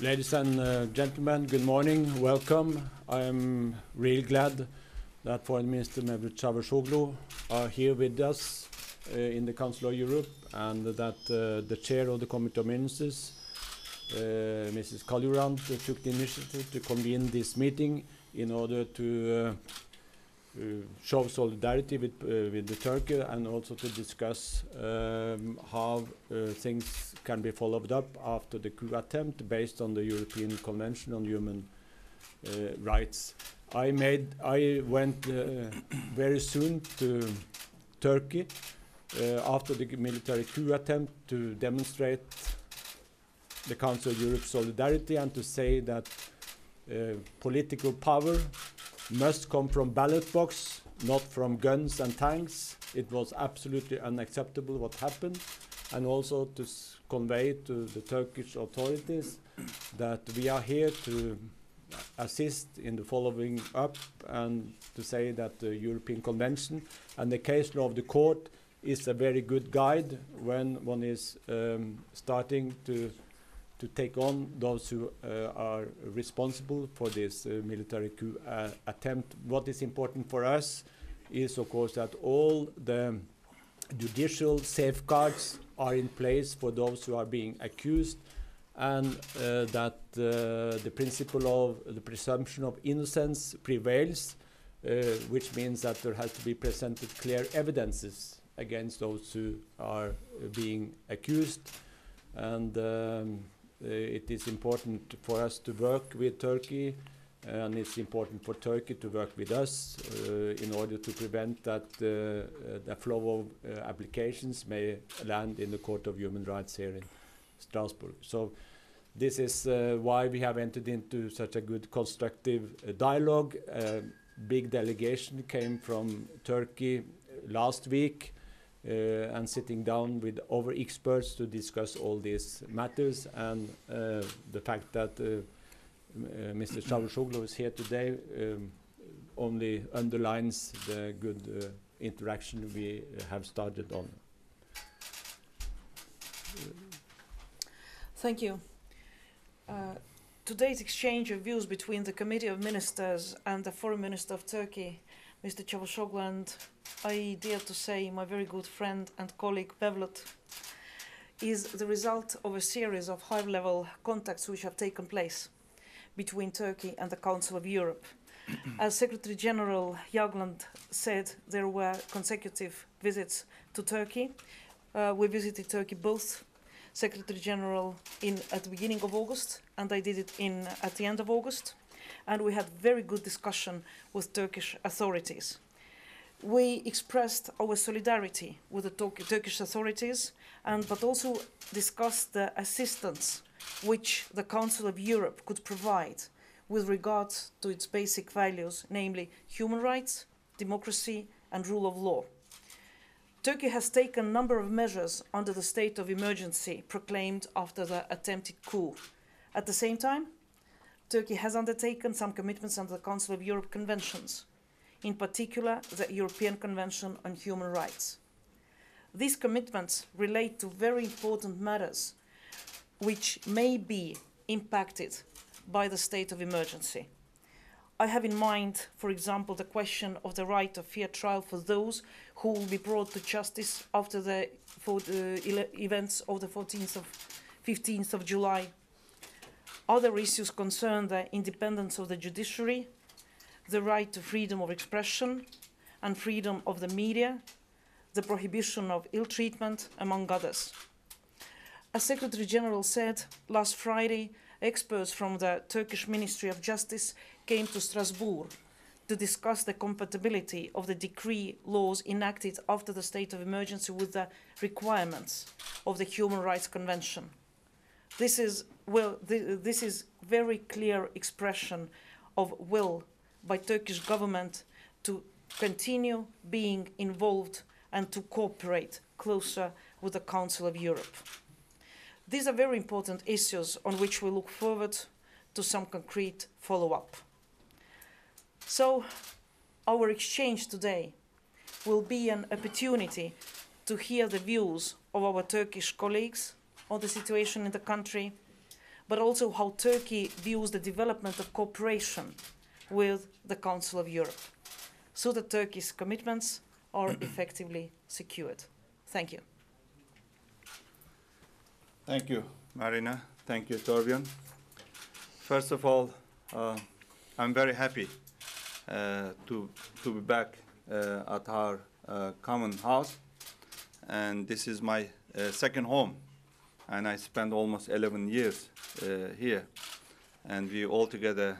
Ladies and uh, gentlemen, good morning. Welcome. I am really glad that Foreign Minister Mevlüt Çavuşoğlu are here with us uh, in the Council of Europe and that uh, the chair of the Committee of Ministers, Mrs. Kaljurand, took the initiative to convene this meeting in order to show solidarity with, uh, with the Turkey and also to discuss um, how uh, things can be followed up after the coup attempt based on the European Convention on Human uh, Rights. I made I went uh, very soon to Turkey uh, after the military coup attempt to demonstrate the Council of Europe solidarity and to say that uh, political power must come from ballot box, not from guns and tanks. It was absolutely unacceptable what happened, and also to convey to the Turkish authorities that we are here to assist in the following up and to say that the European Convention and the case law of the court is a very good guide when one is um, starting to to take on those who uh, are responsible for this uh, military coup uh, attempt. What is important for us is, of course, that all the judicial safeguards are in place for those who are being accused, and uh, that uh, the principle of the presumption of innocence prevails, uh, which means that there has to be presented clear evidences against those who are being accused. And um, it is important for us to work with Turkey, and it's important for Turkey to work with us uh, in order to prevent that uh, uh, the flow of uh, applications may land in the Court of Human Rights here in Strasbourg. So this is uh, why we have entered into such a good constructive uh, dialogue. A big delegation came from Turkey last week uh, and sitting down with our experts to discuss all these matters and uh, the fact that uh, uh, Mr. Çavuşoğlu is here today um, only underlines the good uh, interaction we have started on. Thank you. Uh, today's exchange of views between the Committee of Ministers and the Foreign Minister of Turkey, Mr. Çavuşoğlu, and I dare to say my very good friend and colleague Mevlüt, is the result of a series of high-level contacts which have taken place between Turkey and the Council of Europe. As Secretary General Jagland said, there were consecutive visits to Turkey. Uh, we visited Turkey both Secretary General in at the beginning of August, and I did it in at the end of August, and we had very good discussion with Turkish authorities. We expressed our solidarity with the Turk- Turkish authorities, and but also discussed the assistance which the Council of Europe could provide with regard to its basic values, namely human rights, democracy, and rule of law. Turkey has taken a number of measures under the state of emergency proclaimed after the attempted coup. At the same time, Turkey has undertaken some commitments under the Council of Europe conventions, in particular the European Convention on Human Rights. These commitments relate to very important matters which may be impacted by the state of emergency. I have in mind, for example, the question of the right of fair trial for those who will be brought to justice after the, the events of the 14th of 15th of July. Other issues concern the independence of the judiciary, the right to freedom of expression and freedom of the media, the prohibition of ill treatment, among others. As Secretary General said last Friday, experts from the Turkish Ministry of Justice came to Strasbourg to discuss the compatibility of the decree laws enacted after the state of emergency with the requirements of the Human Rights Convention. This is well, thi- this is very clear expression of will by the Turkish government to continue being involved and to cooperate closer with the Council of Europe. These are very important issues on which we look forward to some concrete follow-up. So, our exchange today will be an opportunity to hear the views of our Turkish colleagues on the situation in the country, but also how Turkey views the development of cooperation with the Council of Europe, so that Turkey's commitments are effectively secured. Thank you. Thank you, Marina. Thank you, Thorbjørn. First of all, uh, I'm very happy uh, to, to be back uh, at our uh, common house. And this is my uh, second home. And I spent almost 11 years uh, here. And we all together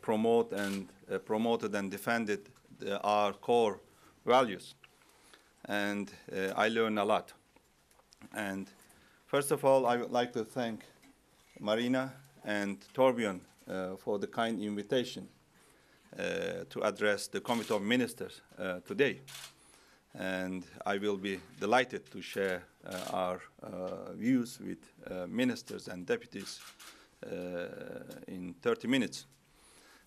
promote and promoted and defended the, our core values. And I learned a lot. And first of all, I would like to thank Marina and Thorbjørn uh, for the kind invitation uh, to address the Committee of Ministers uh, today. And I will be delighted to share uh, our uh, views with uh, ministers and deputies Uh, in 30 minutes.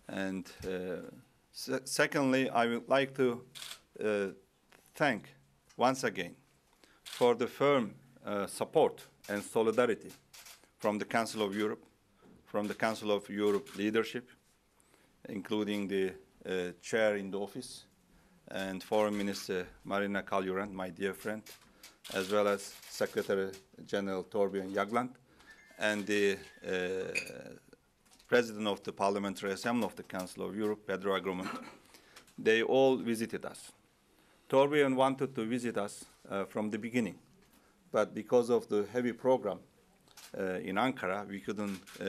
And uh, se secondly, I would like to uh, thank once again for the firm support and solidarity from the Council of Europe, from the Council of Europe leadership, including the uh, chair in the office and Foreign Minister Marina Kaljurand, my dear friend, as well as Secretary General Thorbjørn Jagland and the uh, President of the Parliamentary Assembly of the Council of Europe, Pedro Agramunt. They all visited us. Thorbjørn wanted to visit us uh, from the beginning, but because of the heavy program uh, in Ankara, we couldn't uh,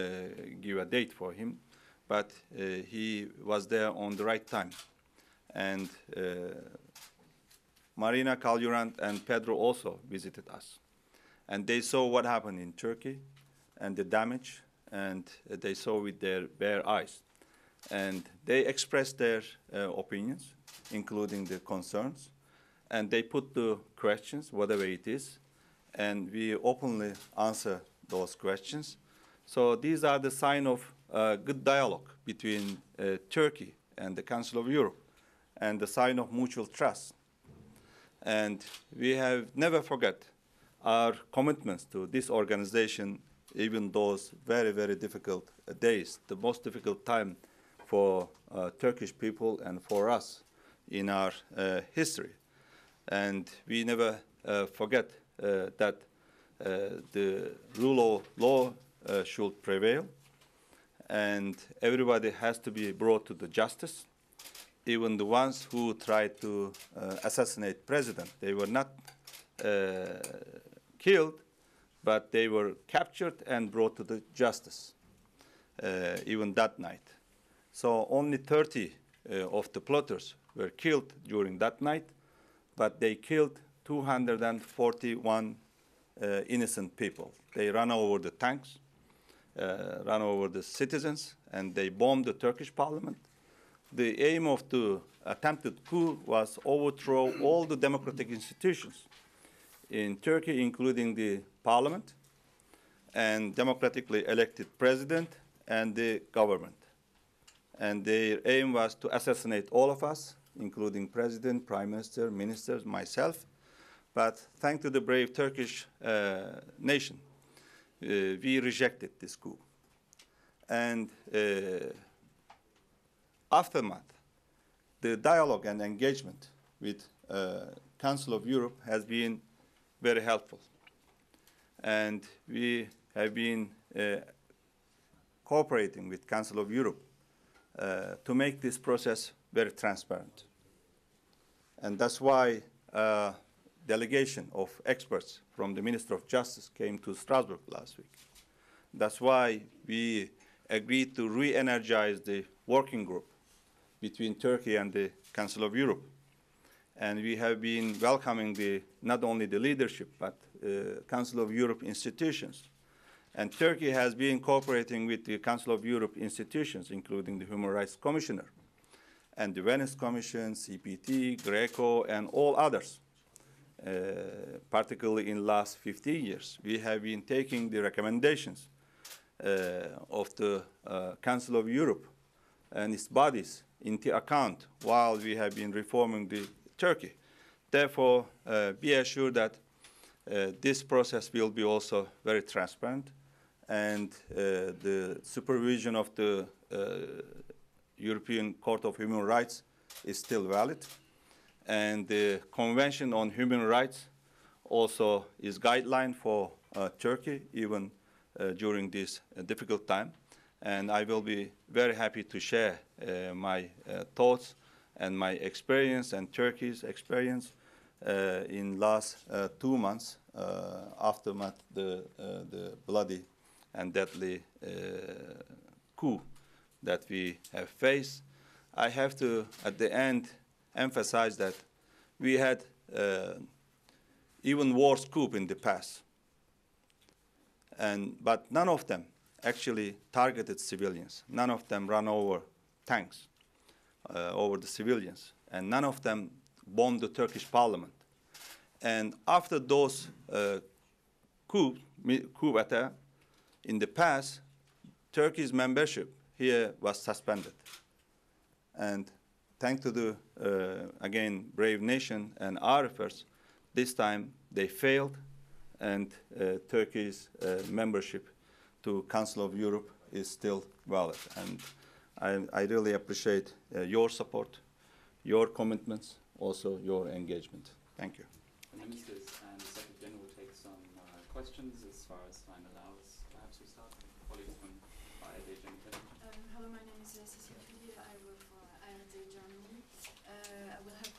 give a date for him, but uh, he was there on the right time. And Marina Kaljurand and Pedro also visited us. And they saw what happened in Turkey and the damage, and they saw with their bare eyes. And they expressed their uh, opinions, including the concerns, and they put the questions, whatever it is, and we openly answer those questions. So these are the sign of uh, good dialogue between uh, Turkey and the Council of Europe and the sign of mutual trust. And we have never forget our commitments to this organization, even those very, very difficult days, the most difficult time for uh, Turkish people and for us in our uh, history. And we never uh, forget uh, that uh, the rule of law uh, should prevail, and everybody has to be brought to the justice. Even the ones who tried to assassinate president, they were not killed, but they were captured and brought to the justice, even that night. So only 30 uh, of the plotters were killed during that night, but they killed 241 uh, innocent people. They ran over the tanks, uh, ran over the citizens, and they bombed the Turkish parliament. The aim of the attempted coup was overthrow all the democratic institutions in Turkey, including the parliament and democratically elected president and the government. And their aim was to assassinate all of us, including president, prime minister, ministers, myself, but thanks to the brave Turkish uh, nation, uh, we rejected this coup. And uh, aftermath, the dialogue and engagement with uh, Council of Europe has been very helpful. And we have been uh, cooperating with Council of Europe uh, to make this process very transparent. And that's why uh, delegation of experts from the Minister of Justice came to Strasbourg last week. That's why we agreed to re-energize the working group between Turkey and the Council of Europe. And we have been welcoming the, not only the leadership, but uh, Council of Europe institutions. And Turkey has been cooperating with the Council of Europe institutions, including the Human Rights Commissioner, and the Venice Commission, CPT, GRECO, and all others. Uh, particularly in the last 15 years. We have been taking the recommendations uh, of the uh, Council of Europe and its bodies into account while we have been reforming the Turkey. Therefore, uh, be assured that uh, this process will be also very transparent and uh, the supervision of the European Court of Human Rights is still valid. And the Convention on Human Rights also is guideline for uh, Turkey, even uh, during this uh, difficult time. And I will be very happy to share my thoughts and my experience and Turkey's experience uh, in last uh, two months uh, aftermath the, uh, the bloody and deadly uh, coup that we have faced. I have to, at the end, emphasize that we had uh, even worse coup in the past. And, but none of them actually targeted civilians. None of them ran over tanks, uh, over the civilians. And none of them bombed the Turkish parliament. And after those uh, coup, coup attack, in the past, Turkey's membership here was suspended. And thanks to the, uh, again, brave nation and our efforts, this time they failed, and uh, Turkey's uh, membership to Council of Europe is still valid. And I, I really appreciate uh, your support, your commitments, also your engagement. Thank you. Ministers and the Secretary General will take some uh, questions as far as time allows. Perhaps we start with colleagues from ARD Germany. Um, hello, my name is uh, Cecile Fili. I work for ARD Germany. Uh, I will have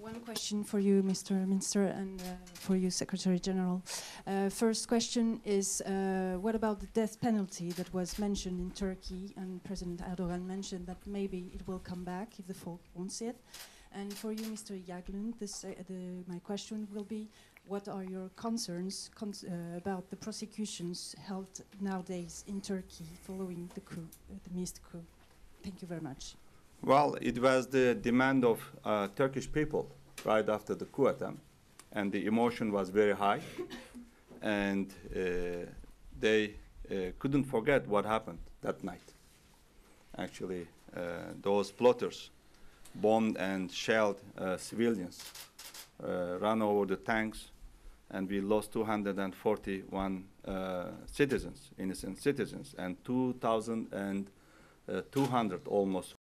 one, question for you, Mr. Minister, and uh, for you, Secretary General. Uh, first question is, uh, what about the death penalty that was mentioned in Turkey? And President Erdogan mentioned that maybe it will come back if the folk wants it. And for you, Mr. Jagland, this, uh, the, my question will be, what are your concerns uh, about the prosecutions held nowadays in Turkey following the coup, uh, the missed coup? Thank you very much. Well, it was the demand of uh, Turkish people right after the coup attempt, and the emotion was very high, and uh, they uh, couldn't forget what happened that night. Actually, uh, those plotters bombed and shelled uh, civilians, uh, ran over the tanks, and we lost 241 uh, citizens, innocent citizens, and 2,200 almost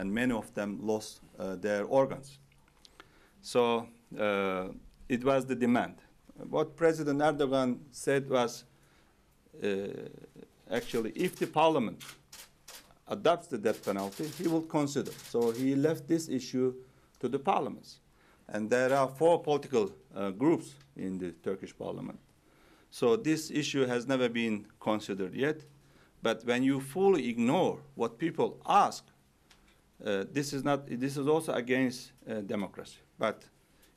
and many of them lost uh, their organs. So uh, it was the demand. What President Erdogan said was uh, actually, if the parliament adopts the death penalty, he will consider. So he left this issue to the parliaments. And there are four political uh, groups in the Turkish parliament. So this issue has never been considered yet. But when you fully ignore what people ask, uh, this is not. This is also against uh, democracy. But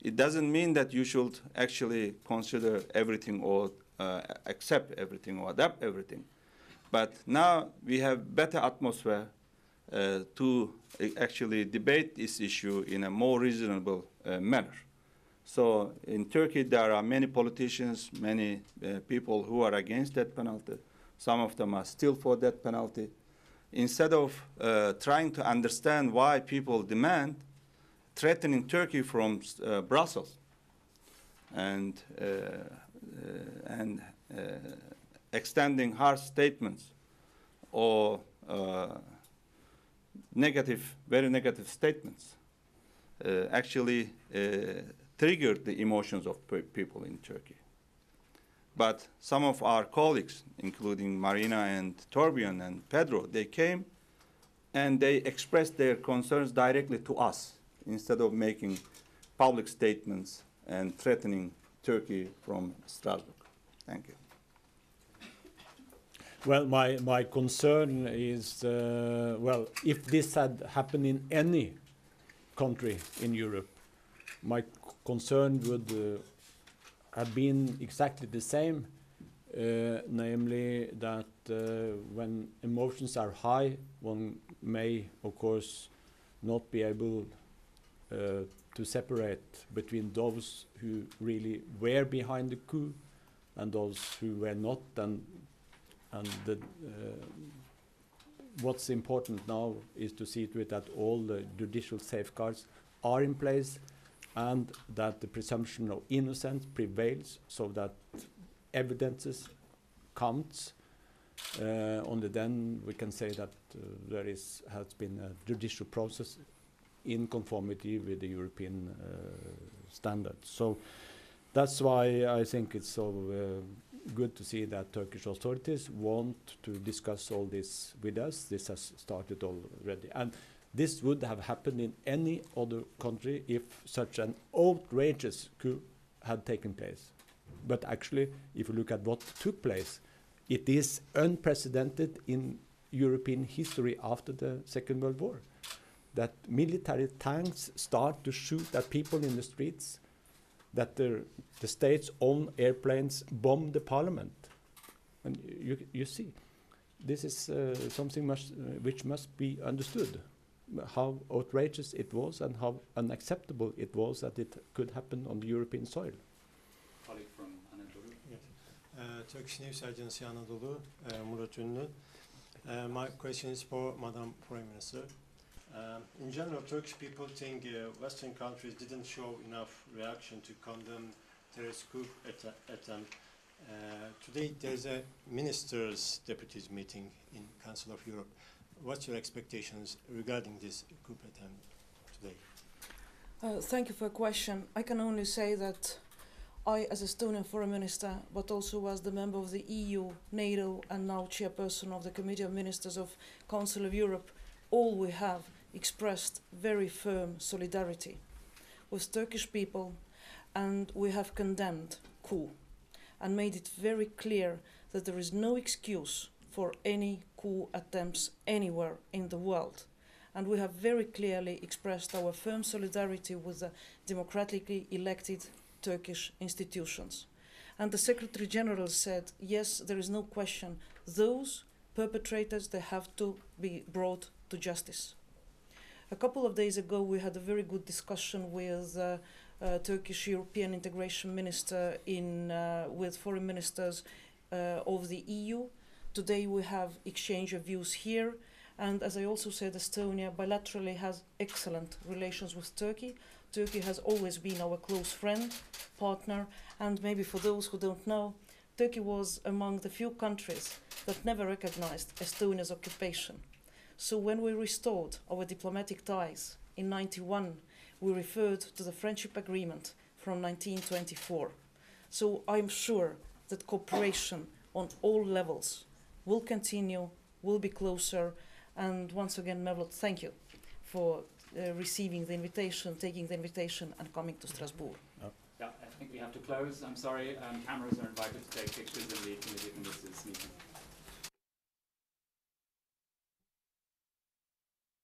it doesn't mean that you should actually consider everything or uh, accept everything or adapt everything. But now we have better atmosphere uh, to uh, actually debate this issue in a more reasonable uh, manner. So in Turkey, there are many politicians, many people who are against death penalty. Some of them are still for death penalty instead of uh, trying to understand why people demand threatening Turkey from uh, Brussels and, uh, uh, and uh, extending harsh statements or uh, negative, very negative statements, actually triggered the emotions of pe people in Turkey. But some of our colleagues, including Marina and Thorbjørn and Pedro, they came and they expressed their concerns directly to us instead of making public statements and threatening Turkey from Strasbourg. Thank you. Well, my, my concern is, uh, well, if this had happened in any country in Europe, my concern would uh, have been exactly the same, uh, namely that uh, when emotions are high, one may, of course, not be able uh, to separate between those who really were behind the coup and those who were not, and and the, uh, what's important now is to see to it that all the judicial safeguards are in place and that the presumption of innocence prevails so that evidences counts. Uh, only then we can say that uh, there is has been a judicial process in conformity with the European uh, standards. So that's why I think it's so uh, good to see that Turkish authorities want to discuss all this with us. This has started already. And this would have happened in any other country if such an outrageous coup had taken place. But actually, if you look at what took place, it is unprecedented in European history after the Second World War. That military tanks start to shoot at people in the streets, that the, the state's own airplanes bomb the parliament. And you, you see, this is uh, something uh, which must be understood how outrageous it was and how unacceptable it was that it could happen on the European soil. Colleague from Anadolu. Uh, Turkish News Agency Anadolu, uh, Murat Ünlü. Uh, my question is for Madam Prime Minister. Um, in general, Turkish people think uh, Western countries didn't show enough reaction to condemn terrorist coup att- attempt. Uh, today, there's a ministers' deputies meeting in Council of Europe. What's your expectations regarding this coup attempt today? Uh, thank you for your question. I can only say that I, as Estonian foreign minister, but also as the member of the EU, NATO, and now chairperson of the Committee of Ministers of Council of Europe, all we have expressed very firm solidarity with Turkish people, and we have condemned coup and made it very clear that there is no excuse for any coup attempts anywhere in the world and we have very clearly expressed our firm solidarity with the democratically elected Turkish institutions. And the Secretary General said, yes, there is no question, those perpetrators, they have to be brought to justice. A couple of days ago, we had a very good discussion with uh, uh, Turkish European Integration Minister in, uh, with foreign ministers uh, of the EU. Today we have exchange of views here. And as I also said, Estonia bilaterally has excellent relations with Turkey. Turkey has always been our close friend, partner, and maybe for those who don't know, Turkey was among the few countries that never recognized Estonia's occupation. So when we restored our diplomatic ties in 91, we referred to the friendship agreement from 1924. So I'm sure that cooperation on all levels will continue, will be closer, and once again, Mevlüt, thank you for uh, receiving the invitation, taking the invitation, and coming to Strasbourg. Yeah, I think we have to close. I'm sorry, um, cameras are invited to take pictures in the, in the, in this meeting.